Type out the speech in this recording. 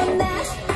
one that.